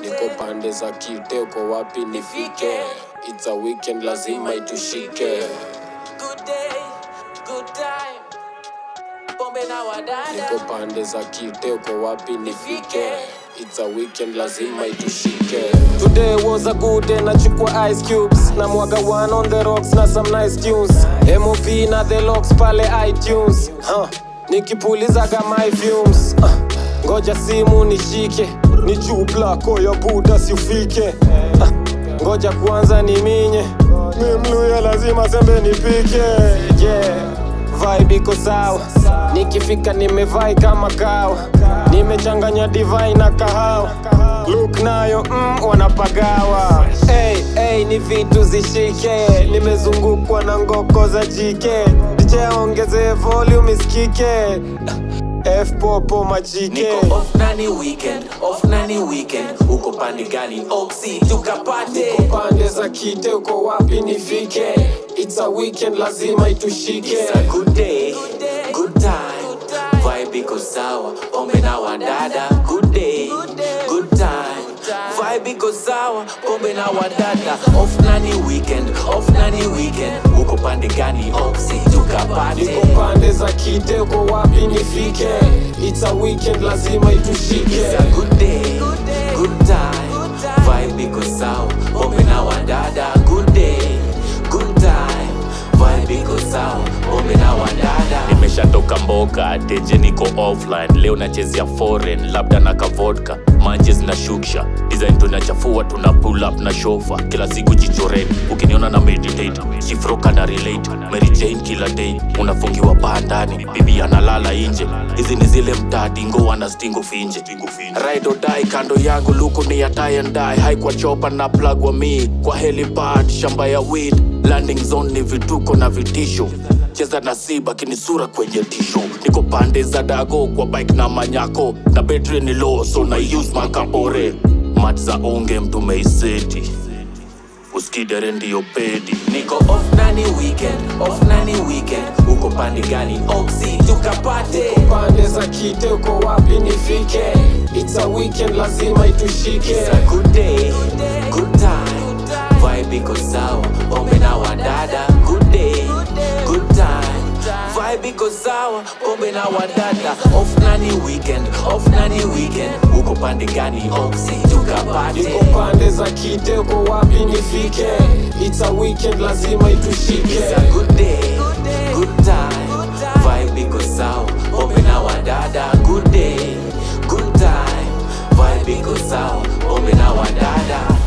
niko pande za kite uko wapi nifike? It's a weekend lazima itushike. Good day, good time. Pombe na wadada. niko pande za kite uko wapi nifike? It's a weekend lazima itushike. Today was a good day nachukua ice cubes. Na mwaga one on the rocks na some nice tunes. MOV na the locks pale itunes. Huh. Nikipulizaga my fumes uh. ngoja simu nishike ni chuplako ya buda siufike uh. ngoja kwanza ni minye mimluya lazima sembe nipike yeah vibe iko sawa nikifika nimevai kama kawa nimechanganya divai na kahawa luk nayo mm, wanapagawa hey, ni vitu zishike nimezungukwa na ngoko za jike DJ aongeze volume isikike f popo majike Niko off nani weekend, off nani weekend. Uko pande gani? Oxy tukapate. pande za kite uko wapi nifike it's a weekend lazima itushike It's a good day, good time. Vibe iko sawa, ombe na wadada. Good day, good time. Vibe iko sawa, pombe na wadada. Off nani weekend, off nani weekend. Uko pande gani? Oxy tukapate. niko pande za kite uko wapi nifike it's a weekend lazima itushike It's a good day, good time. Vibe iko sawa, pombe na wadada. Good day, good time. Vibe iko sawa, pombe na wadada. nimeshatoka mboka teje niko offline leo nachezea foreign labda na kavodka manje zinashuksha design tunachafua tuna pull up na shofa. Kila siku jichoreni ukiniona na meditate shifroka na relate. Mary Jane kila day unafungiwa paa ndani. Bibi analala nje hizi ni zile mtati ngoa na stingo finje. Ride or die kando yangu luku ni ya tie and die. Hai kwa chopa na plug wa me. Kwa helipad shamba ya weed. Landing zone ni vituko na vitisho. Cheza na siba kinisura kwenye tisho. Niko pande za dago kwa bike na manyako. Na betri ni low so na use makabore mat za unge mtumeiseti uskidere ndiyo pedi Niko off nani weekend, off nani weekend. Uko pande gani? Oxy tukapate. pande za kite uko wapi nifike it's a weekend lazima itushike It's a good day, good time. Vibe iko sawa, ombe na wadada. Why? Because sawa, pombe na wadada. Off nani weekend, off nani weekend, uko pande gani? Oxy tukapate, uko pande za kite uko wapi nifike? It's a weekend, lazima itushike. It's a good day, good time, vibe because sawa, pombe na wadada. Good day, good time, vibe because sawa, pombe na wadada.